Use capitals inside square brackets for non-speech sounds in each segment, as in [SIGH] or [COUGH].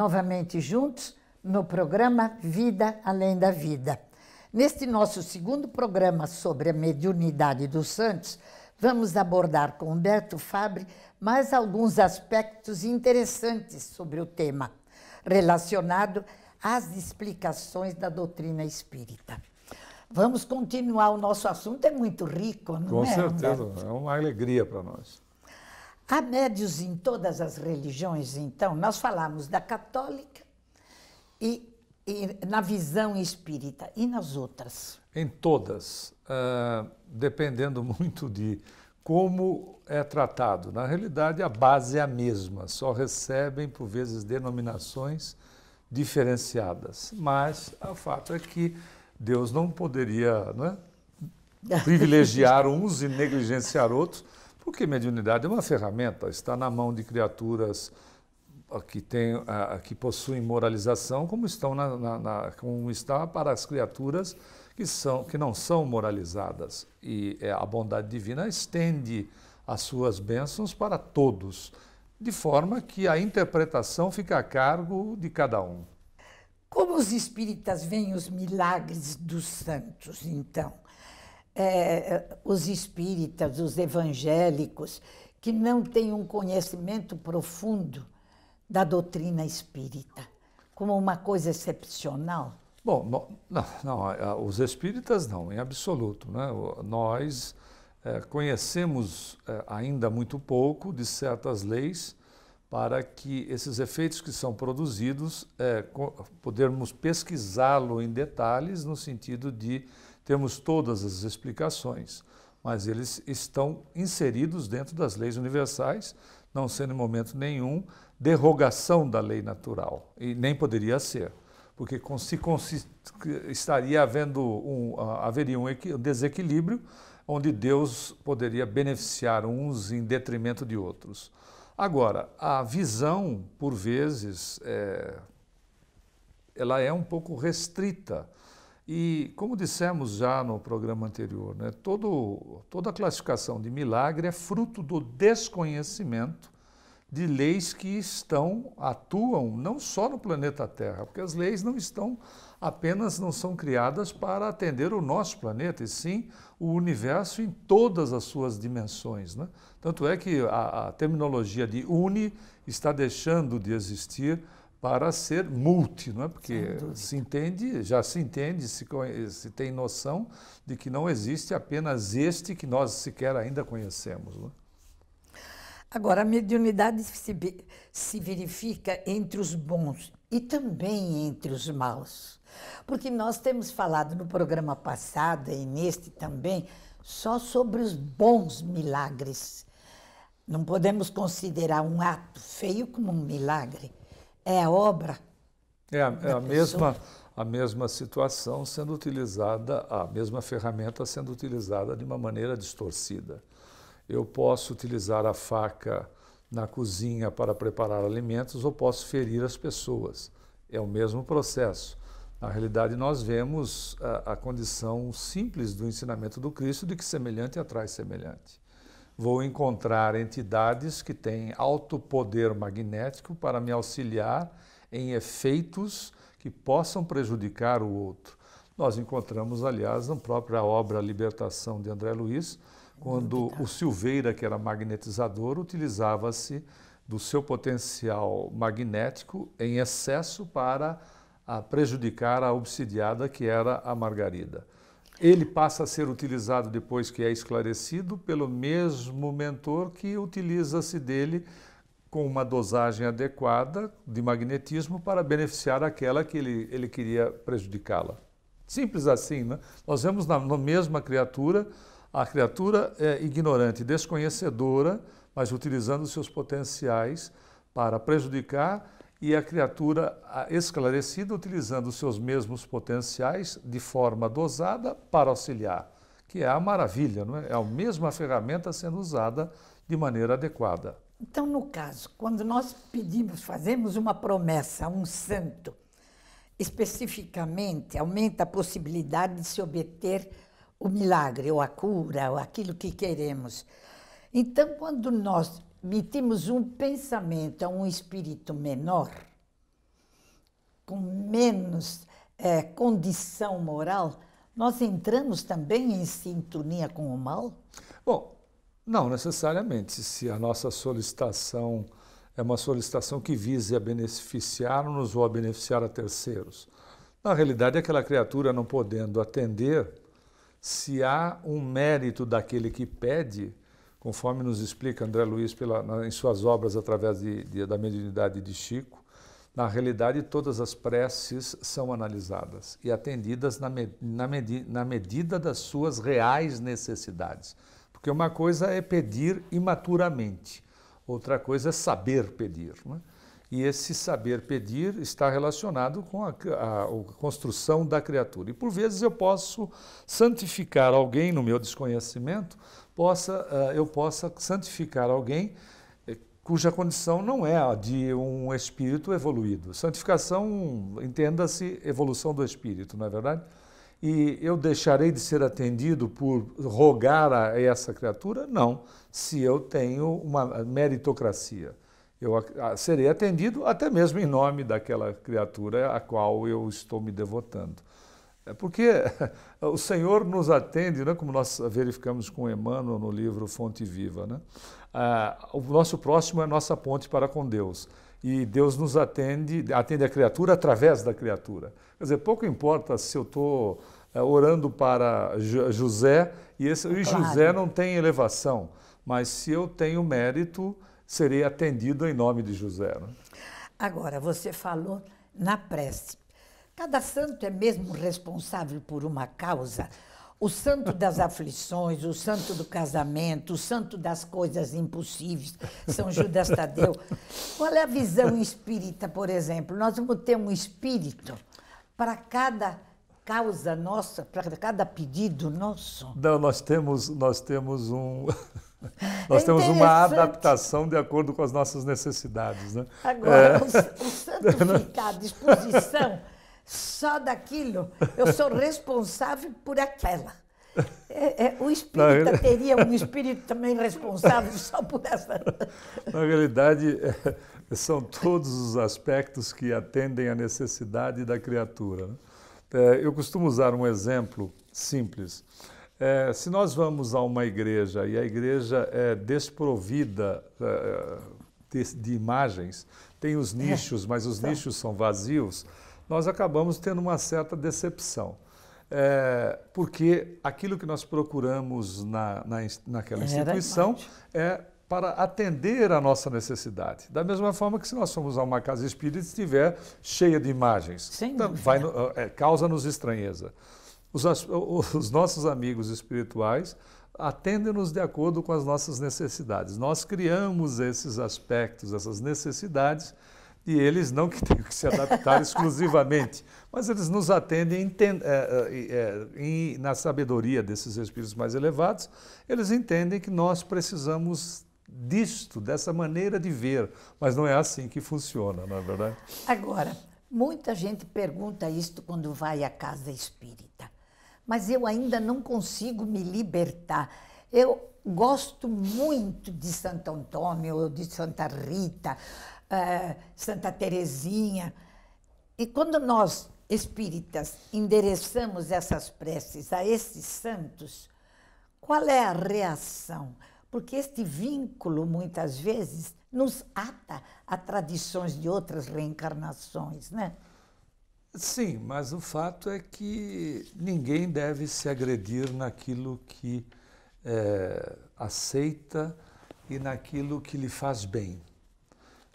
novamente juntos no programa Vida Além da Vida. Neste nosso segundo programa sobre a mediunidade dos santos, vamos abordar com Humberto Fabre mais alguns aspectos interessantes sobre o tema, relacionado às explicações da doutrina espírita. Vamos continuar, o nosso assunto é muito rico, não com é? Com certeza, Humberto? é uma alegria para nós. Há médios em todas as religiões, então. Nós falamos da católica e, e na visão espírita. E nas outras? Em todas, uh, dependendo [LAUGHS] muito de como é tratado. Na realidade, a base é a mesma, só recebem, por vezes, denominações diferenciadas. Mas o fato é que Deus não poderia não é, [LAUGHS] privilegiar uns e negligenciar outros porque mediunidade é uma ferramenta, está na mão de criaturas que, tem, que possuem moralização, como, estão na, na, na, como está para as criaturas que, são, que não são moralizadas. E é, a bondade divina estende as suas bênçãos para todos, de forma que a interpretação fica a cargo de cada um. Como os espíritas veem os milagres dos santos, então? É, os espíritas, os evangélicos, que não têm um conhecimento profundo da doutrina espírita, como uma coisa excepcional? Bom, não, não, os espíritas não, em absoluto. Né? Nós é, conhecemos é, ainda muito pouco de certas leis para que esses efeitos que são produzidos, é, podermos pesquisá-lo em detalhes no sentido de temos todas as explicações, mas eles estão inseridos dentro das leis universais, não sendo em momento nenhum derrogação da lei natural, e nem poderia ser, porque se estaria havendo um, haveria um desequilíbrio onde Deus poderia beneficiar uns em detrimento de outros. Agora, a visão, por vezes, é, ela é um pouco restrita e, como dissemos já no programa anterior, né, todo, toda a classificação de milagre é fruto do desconhecimento de leis que estão, atuam não só no planeta Terra, porque as leis não estão apenas, não são criadas para atender o nosso planeta, e sim o universo em todas as suas dimensões. Né? Tanto é que a, a terminologia de uni está deixando de existir para ser multi, não é? Porque se entende, já se entende, se, se, tem noção de que não existe apenas este que nós sequer ainda conhecemos. Não é? Agora, a mediunidade se, se verifica entre os bons e também entre os maus. Porque nós temos falado no programa passado e neste também só sobre os bons milagres. Não podemos considerar um ato feio como um milagre é a obra. É a, é a mesma, a mesma situação sendo utilizada, a mesma ferramenta sendo utilizada de uma maneira distorcida. Eu posso utilizar a faca na cozinha para preparar alimentos ou posso ferir as pessoas. É o mesmo processo. Na realidade, nós vemos a, a condição simples do ensinamento do Cristo de que semelhante atrai semelhante vou encontrar entidades que têm alto poder magnético para me auxiliar em efeitos que possam prejudicar o outro. Nós encontramos, aliás, na própria obra Libertação de André Luiz, quando o Silveira, que era magnetizador, utilizava-se do seu potencial magnético em excesso para prejudicar a obsidiada que era a Margarida ele passa a ser utilizado depois que é esclarecido pelo mesmo mentor que utiliza-se dele com uma dosagem adequada de magnetismo para beneficiar aquela que ele, ele queria prejudicá-la. Simples assim, né? Nós vemos na, na mesma criatura, a criatura é ignorante, desconhecedora, mas utilizando seus potenciais para prejudicar e a criatura esclarecida utilizando seus mesmos potenciais de forma dosada para auxiliar, que é a maravilha, não é? É a mesma ferramenta sendo usada de maneira adequada. Então, no caso, quando nós pedimos, fazemos uma promessa a um santo, especificamente aumenta a possibilidade de se obter o milagre, ou a cura, ou aquilo que queremos. Então, quando nós emitimos um pensamento a um espírito menor, com menos é, condição moral, nós entramos também em sintonia com o mal? Bom, não necessariamente. Se a nossa solicitação é uma solicitação que vise a beneficiar-nos ou a beneficiar a terceiros. Na realidade, aquela criatura não podendo atender, se há um mérito daquele que pede, conforme nos explica André Luiz pela, na, em suas obras através de, de, da mediunidade de Chico, na realidade todas as preces são analisadas e atendidas na, me, na, medi, na medida das suas reais necessidades. Porque uma coisa é pedir imaturamente, outra coisa é saber pedir. Né? E esse saber pedir está relacionado com a, a, a, construção da criatura. E por vezes eu posso santificar alguém no meu desconhecimento, possa, uh, eu possa santificar alguém eh, cuja condição não é a de um espírito evoluído. Santificação, entenda-se, evolução do espírito, não é verdade? E eu deixarei de ser atendido por rogar a essa criatura? Não, se eu tenho uma meritocracia eu serei atendido até mesmo em nome daquela criatura a qual eu estou me devotando. É porque [LAUGHS] o Senhor nos atende, né, como nós verificamos com Emmanuel no livro Fonte Viva. Né? Ah, o nosso próximo é a nossa ponte para com Deus. E Deus nos atende, atende a criatura através da criatura. Quer dizer, pouco importa se eu estou é, orando para José e, esse, claro. e José não tem elevação, mas se eu tenho mérito, serei atendido em nome de José. Né? Agora, você falou na prece. Cada santo é mesmo responsável por uma causa. O santo das [LAUGHS] aflições, o santo do casamento, o santo das coisas impossíveis, São Judas Tadeu. Qual é a visão espírita, por exemplo? Nós vamos ter um espírito para cada causa nossa, para cada pedido nosso? Não, nós temos, nós temos um. [LAUGHS] Nós é temos uma adaptação de acordo com as nossas necessidades. Né? Agora, é. o, o santo [LAUGHS] ficar à disposição só daquilo, eu sou [LAUGHS] responsável por aquela. É, é, o espírita teria um espírito também responsável só por essa. [LAUGHS] Na realidade, é, são todos os aspectos que atendem à necessidade da criatura. Né? É, eu costumo usar um exemplo simples. É, se nós vamos a uma igreja e a igreja é desprovida é, de, de, imagens, tem os nichos, mas os nichos são vazios, nós acabamos tendo uma certa decepção. É, porque aquilo que nós procuramos na, na, naquela instituição é para atender a nossa necessidade. Da mesma forma que se nós formos a uma casa espírita e estiver cheia de imagens, então, é, causa-nos estranheza. Os, os nossos amigos espirituais atendem-nos de acordo com as nossas necessidades. Nós criamos esses aspectos, essas necessidades, e eles não que [LAUGHS] tenham que se adaptar [LAUGHS] exclusivamente, mas eles nos atendem é, é, na sabedoria desses espíritos mais elevados, eles entendem que nós precisamos disto, dessa maneira de ver, mas não é assim que funciona, não é verdade? Agora, muita gente pergunta isto quando vai à casa espírita mas eu ainda não consigo me libertar. Eu gosto muito de Santo Antônio, de Santa Rita, uh, Santa Teresinha. E quando nós, espíritas, endereçamos essas preces a esses santos, qual é a reação? Porque este vínculo, muitas vezes, nos ata a tradições de outras reencarnações, né? Sim, mas o fato é que ninguém deve se agredir naquilo que é, aceita e naquilo que lhe faz bem.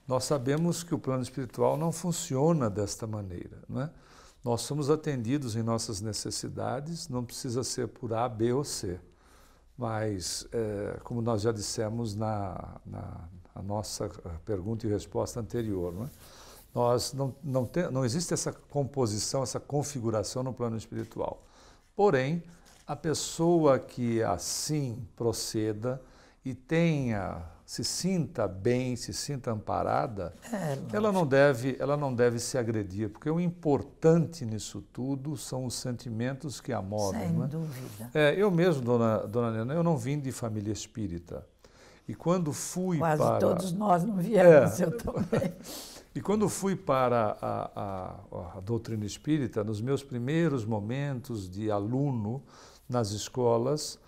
Nós sabemos que o plano espiritual não funciona desta maneira, não é? Nós somos atendidos em nossas necessidades, não precisa ser por A, B ou C. Mas, é, como nós já dissemos na, na, na nossa pergunta e resposta anterior, não é? Nós não, não, não existe essa composição, essa configuração no plano espiritual. Porém, a pessoa que assim proceda e tenha, se sinta bem, se sinta amparada, é, ela, não deve, ela não deve se agredir, porque o importante nisso tudo são os sentimentos que a movem. Sem é? dúvida. É, eu mesmo, dona, dona Nena, eu não vim de família espírita. E quando fui Quase para... todos nós não viemos, é, eu também. [LAUGHS] E quando fui para a, a, a, doutrina espírita, nos meus primeiros momentos de aluno nas escolas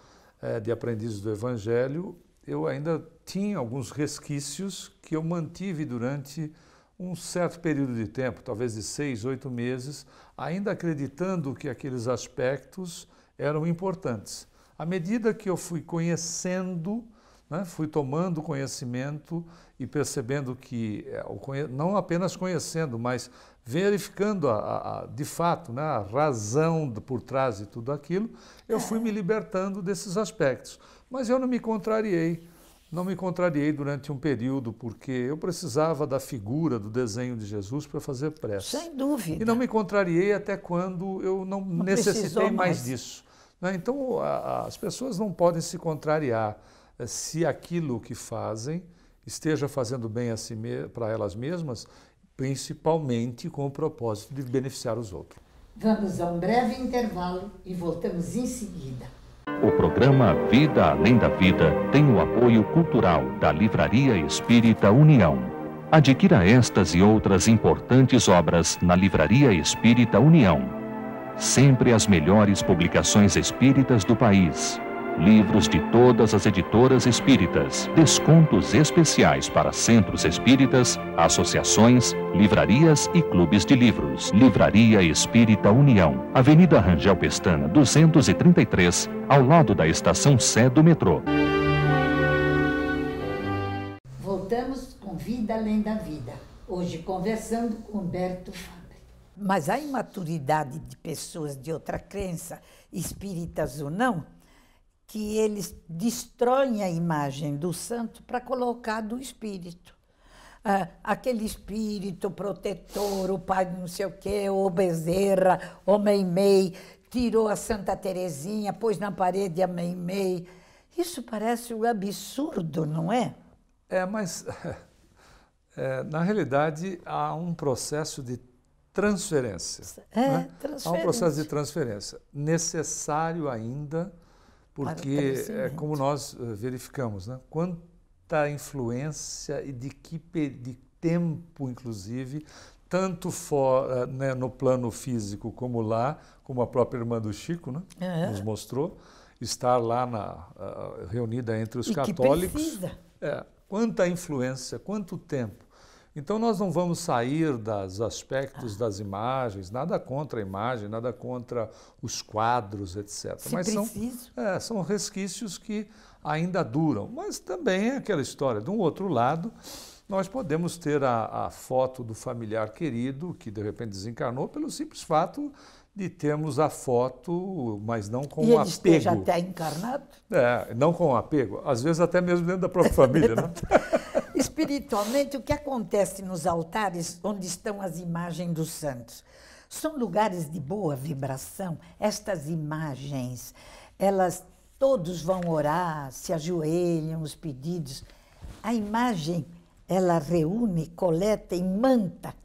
eh, de aprendizes do Evangelho, eu ainda tinha alguns resquícios que eu mantive durante um certo período de tempo, talvez de seis, oito meses, ainda acreditando que aqueles aspectos eram importantes. À medida que eu fui conhecendo, né, fui tomando conhecimento e percebendo que, é, não apenas conhecendo, mas verificando a, a, a, de fato né, a razão por trás de tudo aquilo, eu fui me libertando desses aspectos. Mas eu não me contrariei. Não me contrariei durante um período, porque eu precisava da figura, do desenho de Jesus para fazer prece. Sem dúvida. E não me contrariei até quando eu não, não necessitei mais. mais disso. Né? Então, a, as pessoas não podem se contrariar eh, se aquilo que fazem esteja fazendo bem si para elas mesmas, principalmente com o propósito de beneficiar os outros. Vamos a um breve intervalo e voltamos em seguida. O programa Vida Além da Vida tem o apoio cultural da Livraria Espírita União. Adquira estas e outras importantes obras na Livraria Espírita União. Sempre as melhores publicações espíritas do país livros de todas as editoras espíritas, descontos especiais para centros espíritas, associações, livrarias e clubes de livros. Livraria Espírita União, Avenida Rangel Pestana, 233, ao lado da estação Sé do metrô. Voltamos com Vida Além da Vida. Hoje conversando com Humberto Fabre. Mas a imaturidade de pessoas de outra crença, espíritas ou não, que eles destroem a imagem do santo para colocar do espírito. Ah, aquele espírito protetor, o pai não sei o quê, o Bezerra, o Meimei, tirou a Santa Terezinha, pôs na parede a Meimei. Isso parece um absurdo, não é? É, mas [LAUGHS] é, na realidade há um processo de transferência. É, né? transferência. Há um processo de transferência necessário ainda porque é como nós uh, verificamos, né? quanta influência e de que de tempo, inclusive, tanto for, né, no plano físico como lá, como a própria irmã do Chico né, é. nos mostrou, estar lá na, uh, reunida entre os e católicos. Que precisa. É, quanta influência, quanto tempo. Então, nós não vamos sair dos aspectos ah. das imagens, nada contra a imagem, nada contra os quadros, etc. Se Mas são, é, são resquícios que ainda duram. Mas também é aquela história. De um outro lado, nós podemos ter a, a foto do familiar querido que de repente desencarnou pelo simples fato de termos a foto, mas não com e ele apego. esteja até encarnado? É, não com apego. Às vezes até mesmo dentro da própria família, né? [LAUGHS] Espiritualmente, o que acontece nos altares onde estão as imagens dos santos? São lugares de boa vibração. Estas imagens, elas todos vão orar, se ajoelham os pedidos. A imagem, ela reúne, coleta e manta.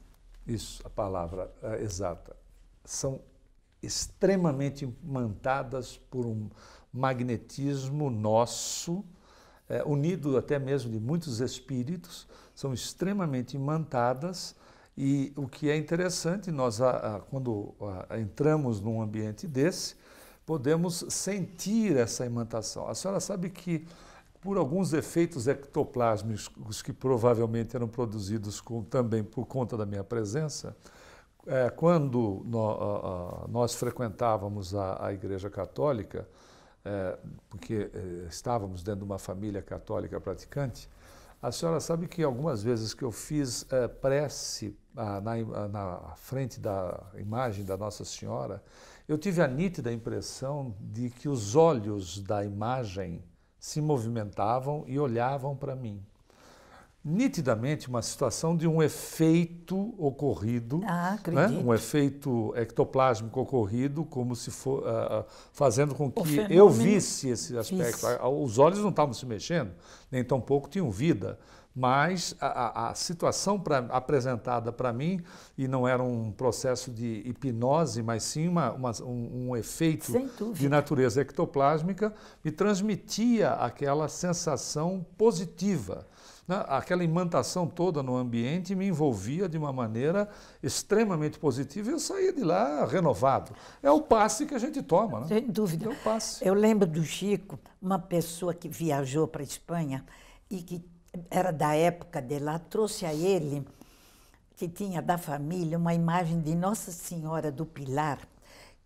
Isso, a palavra é exata. São extremamente imantadas por um magnetismo nosso, é, unido até mesmo de muitos espíritos, são extremamente imantadas e o que é interessante, nós a, a, quando a, entramos num ambiente desse, podemos sentir essa imantação. A senhora sabe que por alguns efeitos ectoplásmicos que provavelmente eram produzidos com, também por conta da minha presença, é, quando no, nós frequentávamos a, a Igreja Católica, porque é, estávamos dentro de uma família católica praticante, a senhora sabe que algumas vezes que eu fiz é, prece ah, ah, na, frente da imagem da Nossa Senhora, eu tive a nítida impressão de que os olhos da imagem se movimentavam e olhavam para mim nitidamente uma situação de um efeito ocorrido, ah, né? um efeito ectoplásmico ocorrido, como se for uh, fazendo com que eu visse esse aspecto. Isso. Os olhos não estavam se mexendo, nem tampouco tinham vida, mas a, a, a situação pra, apresentada para mim, e não era um processo de hipnose, mas sim uma, uma, um, um efeito de natureza ectoplásmica, me transmitia aquela sensação positiva aquela imantação toda no ambiente me envolvia de uma maneira extremamente positiva e eu saía de lá renovado. É o passe que a gente toma, né? Sem dúvida. É o passe. Eu lembro do Chico, uma pessoa que viajou para a Espanha e que era da época de lá, trouxe a ele, que tinha da família, uma imagem de Nossa Senhora do Pilar,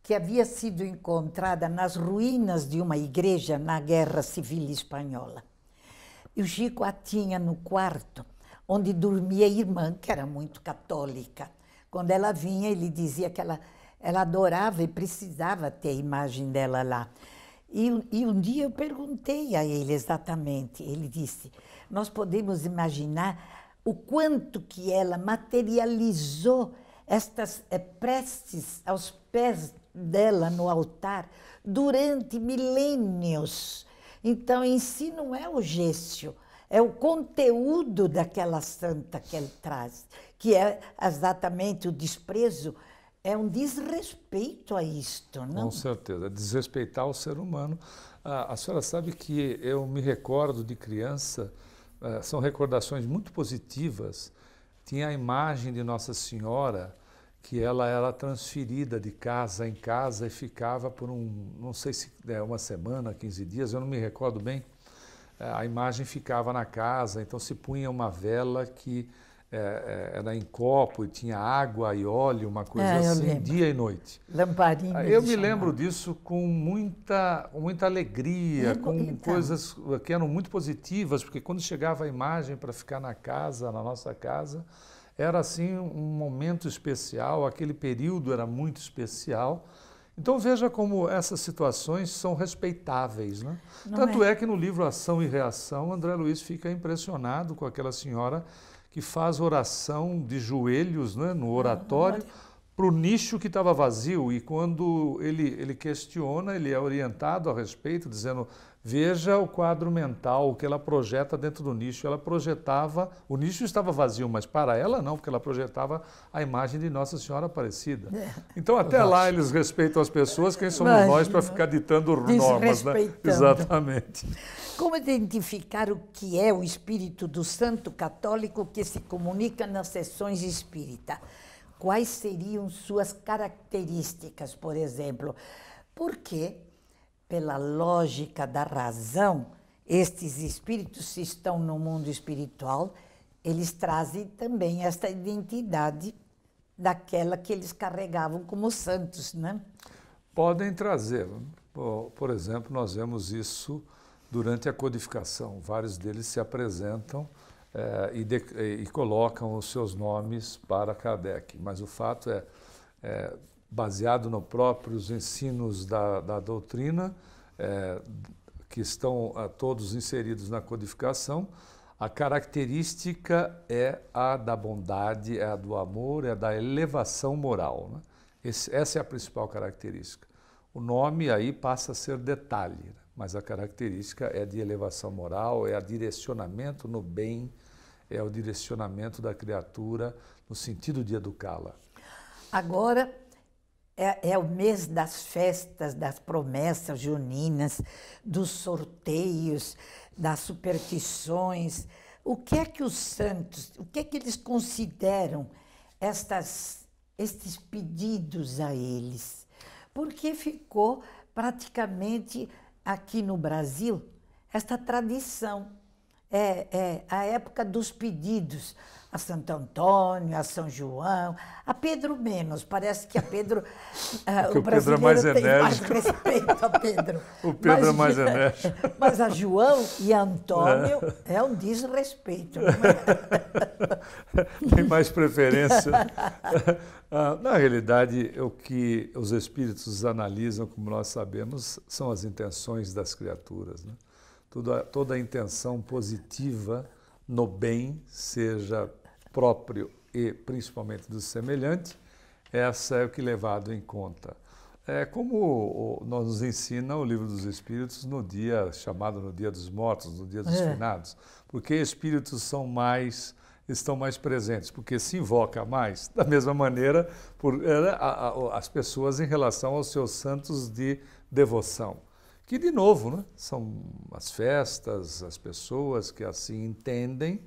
que havia sido encontrada nas ruínas de uma igreja na Guerra Civil Espanhola. E o Chico a tinha no quarto, onde dormia a irmã, que era muito católica. Quando ela vinha, ele dizia que ela, ela adorava e precisava ter a imagem dela lá. E, e um dia eu perguntei a ele exatamente, ele disse, nós podemos imaginar o quanto que ela materializou estas é, preces aos pés dela no altar durante milênios então, em si não é o gêcio, é o conteúdo daquela santa que ele traz, que é exatamente o desprezo, é um desrespeito a isto, não? Com certeza, desrespeitar o ser humano. Ah, a senhora sabe que eu me recordo de criança, ah, são recordações muito positivas. Tinha a imagem de Nossa Senhora que ela era transferida de casa em casa e ficava por um, não sei se é uma semana, 15 dias, eu não me recordo bem. É, a imagem ficava na casa, então se punha uma vela que é, era em copo e tinha água e óleo, uma coisa é, assim, dia e noite. Lamparina. Eu me lembro disso com muita, muita alegria, com então. coisas que eram muito positivas, porque quando chegava a imagem para ficar na casa, na nossa casa, era assim um momento especial, aquele período era muito especial. Então veja como essas situações são respeitáveis. Né? Tanto é. é. que no livro Ação e Reação, André Luiz fica impressionado com aquela senhora que faz oração de joelhos né, no oratório para o nicho que estava vazio. E quando ele, ele questiona, ele é orientado a respeito, dizendo: Veja o quadro mental que ela projeta dentro do nicho. Ela projetava, o nicho estava vazio, mas para ela não, porque ela projetava a imagem de Nossa Senhora Aparecida. É. Então, até lá eles respeitam as pessoas, quem somos Imagina. nós para ficar ditando normas, né? Exatamente. Como identificar o que é o espírito do santo católico que se comunica nas sessões espírita? Quais seriam suas características, por exemplo? Porque pela lógica da razão, estes espíritos, se estão no mundo espiritual, eles trazem também esta identidade daquela que eles carregavam como santos, né? Podem trazer. Por exemplo, nós vemos isso durante a codificação. Vários deles se apresentam é, e, de, e, colocam os seus nomes para Kardec. Mas o fato é, é baseado nos próprios ensinos da, da doutrina, é, que estão a, todos inseridos na codificação, a característica é a da bondade, é a do amor, é a da elevação moral. Né? Esse, essa é a principal característica. O nome aí passa a ser detalhe, né? mas a característica é de elevação moral, é a direcionamento no bem, é o direcionamento da criatura no sentido de educá-la. Agora, é, é, o mês das festas, das promessas juninas, dos sorteios, das superstições. O que é que os santos, o que é que eles consideram estas, estes pedidos a eles? Porque ficou praticamente aqui no Brasil esta tradição. É, é a época dos pedidos a Santo Antônio, a São João, a Pedro menos. Parece que a Pedro. [LAUGHS] Uh, o, o Pedro é mais enérgico. mais respeito a Pedro. [LAUGHS] o Pedro mas, é mais enérgico. [LAUGHS] Mas a João e a Antônio é, é um desrespeito. É? Tem mais preferência. Ah, na realidade, o que os espíritos analisam, como nós sabemos, são as intenções das criaturas. Né? Toda, toda a intenção positiva no bem, seja próprio e principalmente do semelhante, essa é o que é levado em conta. É como nos ensina o livro dos Espíritos no dia chamado no Dia dos Mortos, no Dia dos é. Finados, porque espíritos são mais estão mais presentes, porque se invoca mais. [LAUGHS] Da mesma maneira, por, é, a, a, as pessoas em relação aos seus santos de devoção que, de novo, né, são as festas, as pessoas que assim entendem,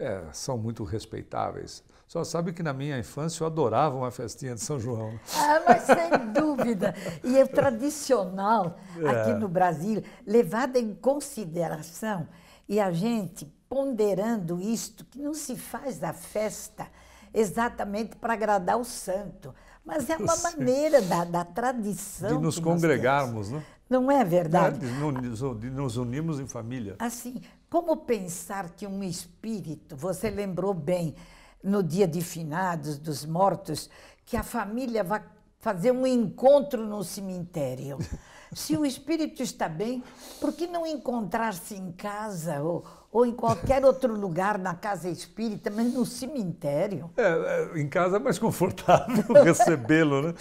é, são muito respeitáveis. Só sabe que na minha infância eu adorava uma festinha de São João. Ah, mas sem [LAUGHS] dúvida. E é tradicional aqui é. no Brasil, levada em consideração, e a gente ponderando isto, que não se faz a festa exatamente para agradar o santo, mas é [LAUGHS] uma Sim. maneira da, da tradição. De nos congregarmos, né? Não é verdade? É, nos unirmos em família. Assim, como pensar que um espírito, você lembrou bem, no dia de finados dos mortos, que a família vai fazer um encontro no cemitério. [LAUGHS] Se o espírito está bem, por que não encontrar-se em casa ou, ou em qualquer outro lugar, na casa espírita, mas no cemitério? É, é em casa é mais confortável [LAUGHS] recebê-lo, né?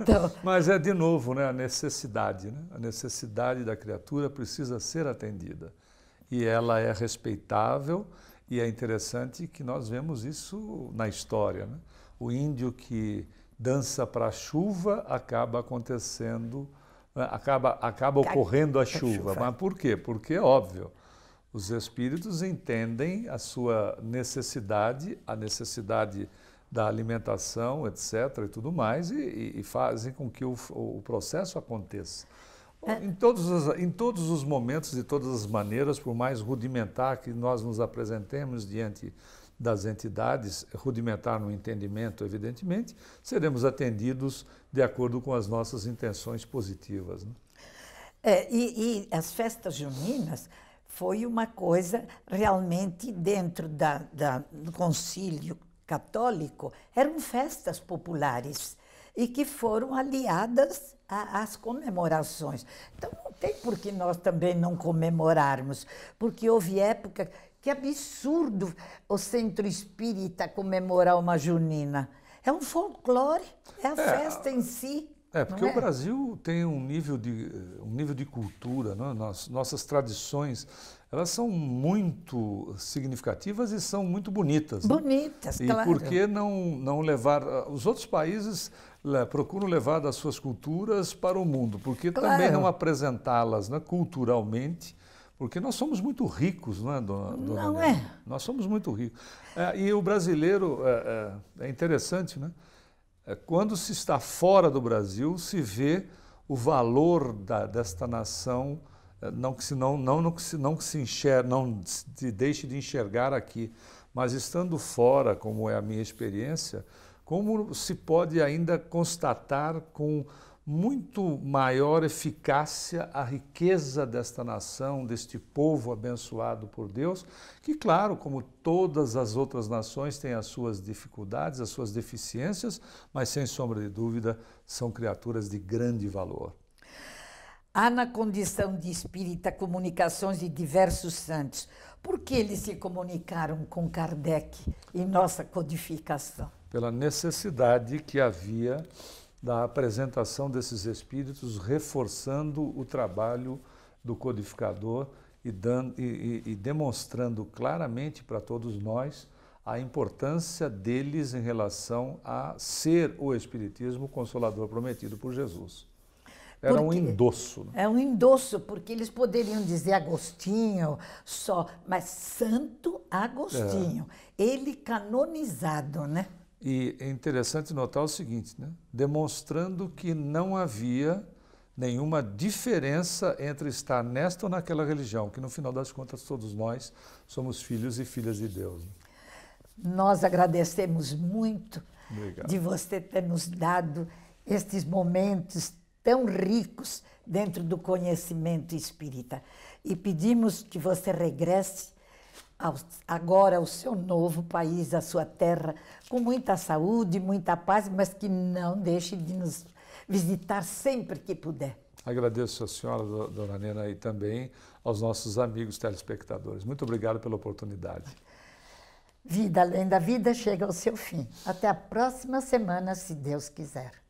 Então, mas é de novo, né, a necessidade, né? A necessidade da criatura precisa ser atendida. E ela é respeitável e é interessante que nós vemos isso na história. Né? O índio que dança para a chuva acaba acontecendo, né? acaba, acaba ocorrendo a chuva. Mas por quê? Porque é óbvio. Os espíritos entendem a sua necessidade, a necessidade da alimentação, etc., e tudo mais, e, e fazem com que o, o processo aconteça. É. Em todos, os, em todos os momentos, de todas as maneiras, por mais rudimentar que nós nos apresentemos diante das entidades, rudimentar no entendimento, evidentemente, seremos atendidos de acordo com as nossas intenções positivas. Né? É, e, e, as festas juninas foi uma coisa realmente dentro da, da, do concílio católico, eram festas populares e que foram aliadas às comemorações. Então não tem por que nós também não comemorarmos, porque houve época que absurdo o centro espírita comemorar uma junina. É um folclore, é a é, festa em si. É, porque é? o Brasil tem um nível de, um nível de cultura, né? Nas, nossas tradições, elas são muito significativas e são muito bonitas. Né? Bonitas, e claro. E por que não, não levar... Os outros países procuram levar das suas culturas para o mundo, porque claro. também não apresentá-las né, culturalmente, porque nós somos muito ricos, não é, dona, dona Não é? Nós somos muito ricos. É, e o brasileiro, é, é, é interessante, né? É, quando se está fora do Brasil, se vê o valor da, desta nação, é, não que se não, não, não, que se, não que se enxerga, não se deixe de enxergar aqui, mas estando fora, como é a minha experiência, como se pode ainda constatar com muito maior eficácia a riqueza desta nação, deste povo abençoado por Deus, que, claro, como todas as outras nações, têm as suas dificuldades, as suas deficiências, mas sem sombra de dúvida são criaturas de grande valor. Há na condição de espírita comunicações de diversos santos. Por que eles se comunicaram com Kardec em nossa codificação? pela necessidade que havia da apresentação desses espíritos, reforçando o trabalho do codificador e, dando, e, e, e demonstrando claramente para todos nós a importância deles em relação a ser o Espiritismo consolador prometido por Jesus. Era porque um endosso. Né? É um endosso, porque eles poderiam dizer Agostinho só, mas Santo Agostinho, é. ele canonizado, né? E é interessante notar o seguinte, né? demonstrando que não havia nenhuma diferença entre estar nesta ou naquela religião, que no final das contas todos nós somos filhos e filhas de Deus. Né? Nós agradecemos muito Obrigado. de você ter nos dado estes momentos tão ricos dentro do conhecimento espírita. E pedimos que você regresse agora ao seu novo país, à sua terra, com muita saúde, muita paz, mas que não deixe de nos visitar sempre que puder. Agradeço a senhora, dona Nena, e também aos nossos amigos telespectadores. Muito obrigado pela oportunidade. Vida além da vida chega ao seu fim. Até a próxima semana, se Deus quiser.